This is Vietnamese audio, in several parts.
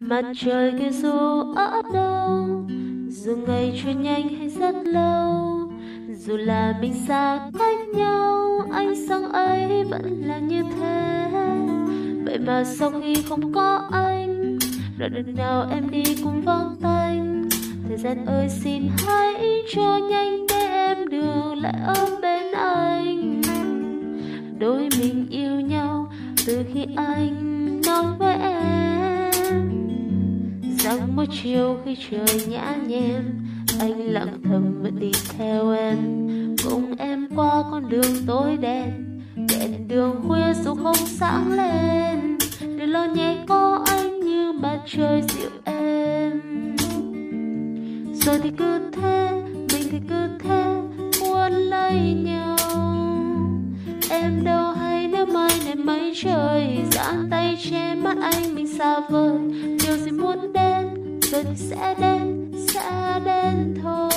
mặt trời kia dù ở đâu dù ngày trôi nhanh hay rất lâu, dù là mình xa cách nhau, ánh sáng ấy vẫn là như thế. Vậy mà sau khi không có anh, đoạn đường nào em đi cũng vắng tanh. Thời gian ơi, xin hãy cho nhanh để em được lại ở bên anh. Đôi mình yêu nhau từ khi anh nói với em chiều khi trời nhã nhem anh lặng thầm vẫn đi theo em. Cùng em qua con đường tối đen đèn đường khuya dù không sáng lên. Đừng lo nhé có anh như mặt trời dịu em. Rồi thì cứ thế, mình thì cứ thế, muốn lấy nhau. Em đâu hay nếu mai này mây trời, giãn tay che mắt anh mình xa vời sẽ đến sẽ đến thôi.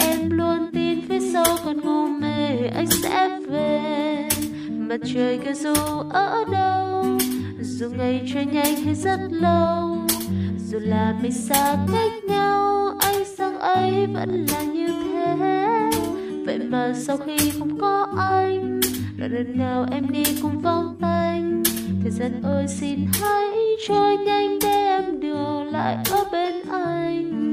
Em luôn tin phía sau còn ngu mê, anh sẽ về. Mặt trời kia dù ở đâu, dù ngày trôi nhanh hay rất lâu, dù là mình xa cách nhau anh sang ấy vẫn là như thế. Vậy mà sau khi không có anh, là lần nào em đi cũng vắng tanh thời gian ơi xin hãy trôi nhanh ở bên anh